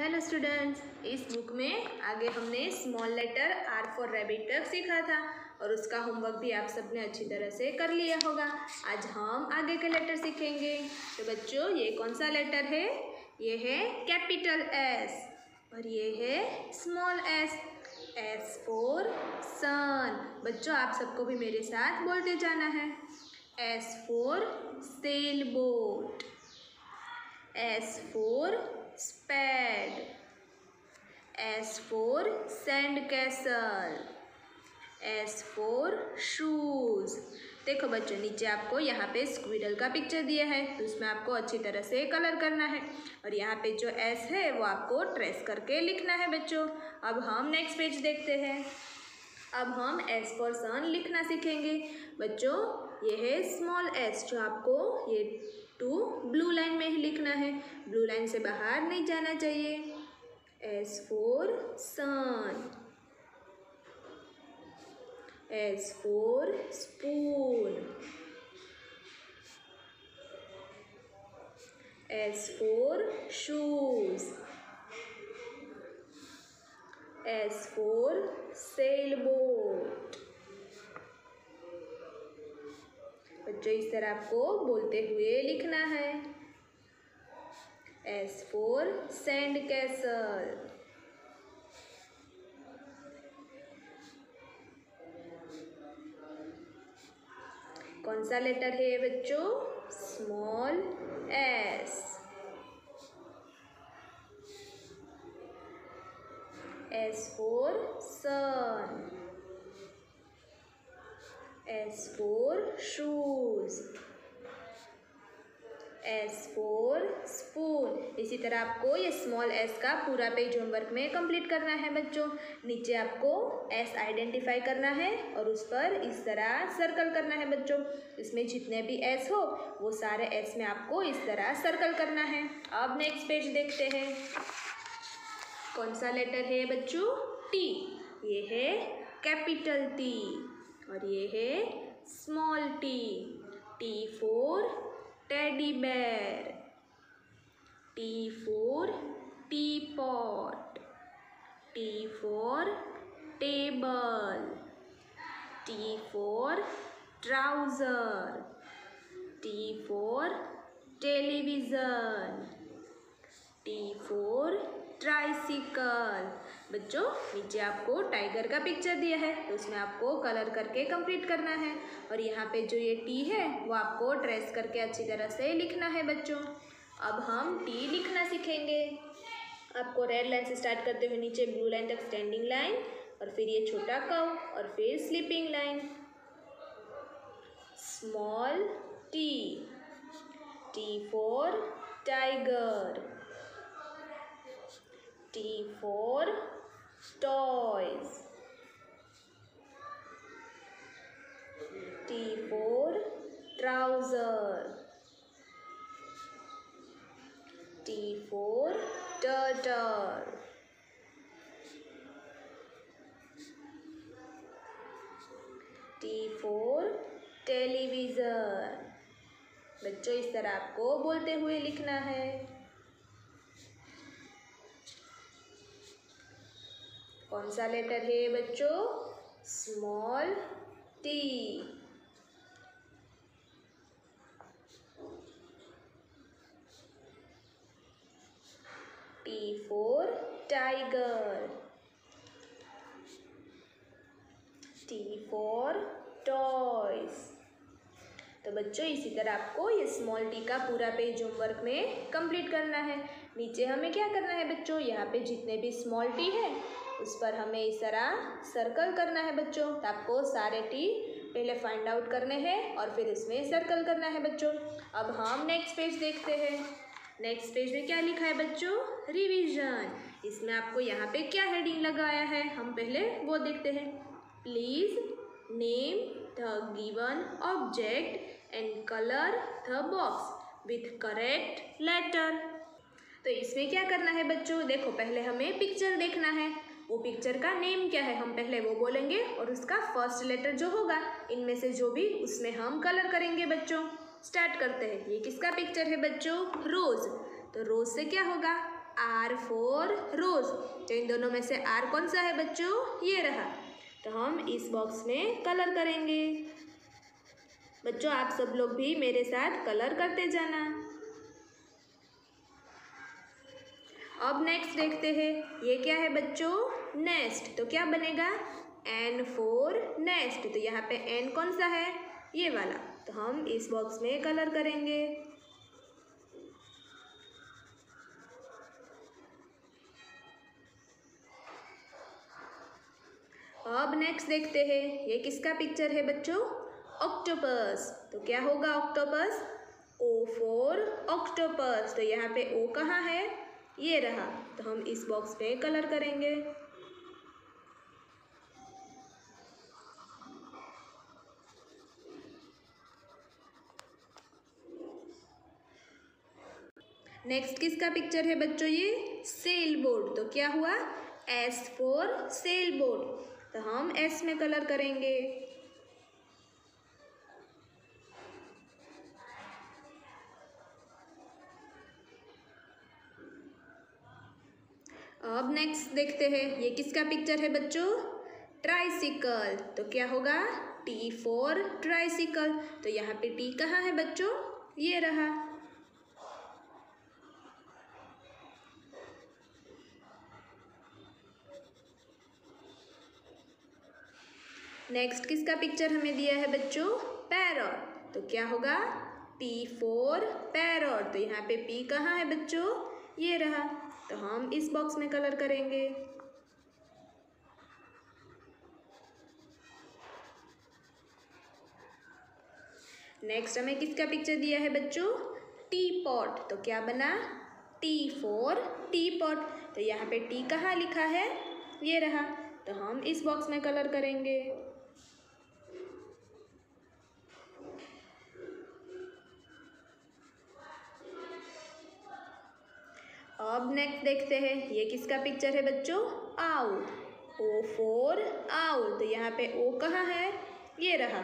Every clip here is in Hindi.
हेलो स्टूडेंट्स इस बुक में आगे हमने small letter R for rabbit तक सीखा था और उसका होमवर्क भी आप सबने अच्छी तरह से कर लिया होगा। आज हम आगे के लेटर सीखेंगे। तो बच्चों, ये कौन सा लेटर है? ये है कैपिटल एस और ये है small S S for sun बच्चों, आप सबको भी मेरे साथ बोलते जाना है। S for sail boat S for spade S for sand castle. S for shoes. देखो बच्चों, नीचे आपको यहाँ पे स्क्विडल का पिक्चर दिया है तो उसमें आपको अच्छी तरह से कलर करना है। और यहाँ पे जो एस है, वो आपको ट्रेस करके लिखना है बच्चों। अब हम नेक्स्ट पेज देखते हैं। अब हम एस फॉर सन लिखना सीखेंगे। बच्चों, ये है स्मॉल एस जो आपको ये टू ब्लू लाइन में ही लिखना है। ब्लू लाइन से बाहर नहीं जाना चाहिए। S for sun S for spoon S for shoes S for sail boat बच्चों इस तरह आपको बोलते हुए लिखना है। एस फोर सैंड कैसल कौन सा लेटर है बच्चों? Small S S for sun S for shoes. S for spoon. इसी तरह आपको ये स्मॉल s का पूरा पेज होमवर्क में कंप्लीट करना है बच्चों। नीचे आपको s आइडेंटिफाई करना है और उस पर इस तरह सर्कल करना है बच्चों। इसमें जितने भी s हो, वो सारे s में आपको इस तरह सर्कल करना है। अब नेक्स्ट पेज देखते हैं। कौन सा लेटर है बच्चों? टी ये है कैपिटल टी और ये है small T T for teddy bear T for tea pot T for table T for trouser T for television T for tricycle बच्चों, नीचे आपको टाइगर का पिक्चर दिया है तो उसमें आपको कलर करके कंप्लीट करना है। और यहाँ पे जो ये टी है, वो आपको ट्रेस करके अच्छी तरह से लिखना है बच्चों। अब हम टी लिखना सीखेंगे। आपको रेड लाइन से स्टार्ट करते हुए नीचे ब्लू लाइन तक स्टैंडिंग लाइन और फिर ये छोटा कव और फिर sleeping line small T T for tiger T for toys. T for trouser. T for turtle. T for television. बच्चों इस तरह आपको बोलते हुए लिखना है कौन सा लेटर है बच्चों? Small T. T for tiger T for toys तो बच्चों, इसी तरह आपको ये स्मॉल टी का पूरा पेज होमवर्क में कंप्लीट करना है। नीचे हमें क्या करना है बच्चों? यहाँ पे जितने भी स्मॉल टी है उस पर हमें इस तरह सर्कल करना है बच्चों तो आपको सारे टी पहले फाइंड आउट करने हैं और फिर इसमें सर्कल करना है बच्चों। अब हम नेक्स्ट पेज देखते हैं। नेक्स्ट पेज में क्या लिखा है बच्चों? रिवीजन इसमें आपको यहाँ पे क्या हेडिंग लगाया है, हम पहले वो देखते हैं। Please name the given object and colour the box with correct letter तो इसमें क्या करना है बच्चों? देखो, पहले हमें पिक्चर देखना है। वो पिक्चर का नेम क्या है, हम पहले वो बोलेंगे और उसका फ़र्स्ट लेटर जो होगा, इनमें से जो भी उसमें हम कलर करेंगे बच्चों। स्टार्ट करते हैं। ये किसका पिक्चर है बच्चों? रोज़ तो रोज़ से क्या होगा? आर फोर रोज तो इन दोनों में से आर कौन सा है बच्चों? ये रहा। तो हम इस बॉक्स में कलर करेंगे। बच्चों, आप सब लोग भी मेरे साथ कलर करते जाना। अब नेक्स्ट देखते हैं। ये क्या है बच्चों? नेस्ट तो क्या बनेगा? एन फोर नेस्ट तो यहाँ पे एन कौन सा है? ये वाला। तो हम इस बॉक्स में कलर करेंगे। अब नेक्स्ट देखते हैं, ये किसका पिक्चर है बच्चों? ऑक्टोपस तो क्या होगा ऑक्टोपस ओ फोर ऑक्टोपस तो यहाँ पे ओ कहाँ है? ये रहा। तो हम इस बॉक्स पे कलर करेंगे। नेक्स्ट किसका पिक्चर है बच्चों ये? सेल बोर्ड तो क्या हुआ? एस फोर सेल बोर्ड तो हम एस में कलर करेंगे. अब नेक्स्ट देखते हैं. ये किसका पिक्चर है बच्चों? ट्राइसिकल तो क्या होगा? टी फोर ट्राइसिकल तो यहाँ पे टी कहाँ है बच्चों? ये रहा. नेक्स्ट किसका पिक्चर हमें दिया है बच्चों? पैरट तो क्या होगा? पी फोर पैरट तो यहाँ पे पी कहाँ है बच्चों? ये रहा। तो हम इस बॉक्स में कलर करेंगे। नेक्स्ट हमें किसका पिक्चर दिया है बच्चों? टी पॉट तो क्या बना? टी फोर टी पॉट तो यहाँ पे टी कहाँ लिखा है? ये रहा। तो हम इस बॉक्स में कलर करेंगे। अब नेक्स्ट देखते हैं, ये किसका पिक्चर है बच्चों? आउल ओ फोर आउल तो यहाँ पे ओ कहाँ है? ये रहा।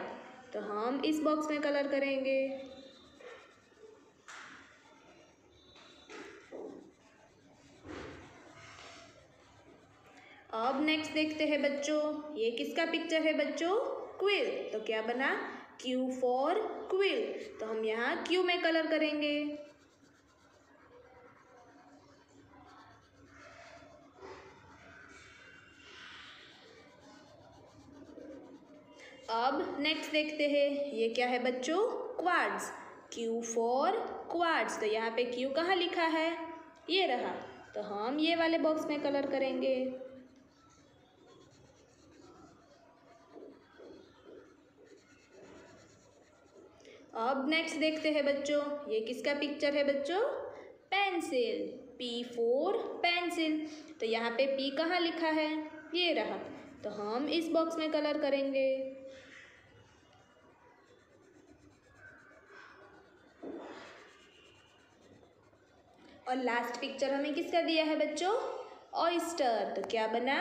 तो हम इस बॉक्स में कलर करेंगे। अब नेक्स्ट देखते हैं बच्चों, ये किसका पिक्चर है बच्चों? क्विल तो क्या बना? क्यू फॉर क्विल तो हम यहाँ क्यू में कलर करेंगे। अब नेक्स्ट देखते हैं। ये क्या है बच्चों? क्वाड्स क्यू फॉर क्वाड्स तो यहाँ पे क्यू कहाँ लिखा है? ये रहा। तो हम ये वाले बॉक्स में कलर करेंगे। अब नेक्स्ट देखते हैं बच्चों। ये किसका पिक्चर है बच्चों? पेंसिल पी फोर पेंसिल तो यहाँ पे पी कहाँ लिखा है? ये रहा। तो हम इस बॉक्स में कलर करेंगे। और लास्ट पिक्चर हमें किसका दिया है बच्चों? ऑयस्टर तो क्या बना?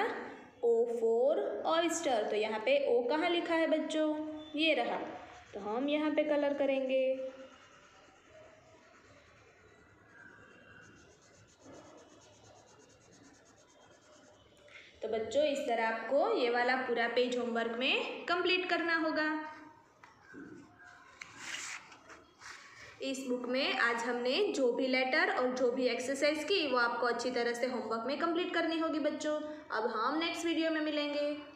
ओ फोर ऑयस्टर तो यहाँ पे ओ कहाँ लिखा है बच्चों? ये रहा। तो हम यहाँ पे कलर करेंगे। तो बच्चों, इस तरह आपको ये वाला पूरा पेज होमवर्क में कंप्लीट करना होगा। इस बुक में आज हमने जो भी लेटर और जो भी एक्सरसाइज की वो आपको अच्छी तरह से होमवर्क में कंप्लीट करनी होगी बच्चों। अब हम नेक्स्ट वीडियो में मिलेंगे।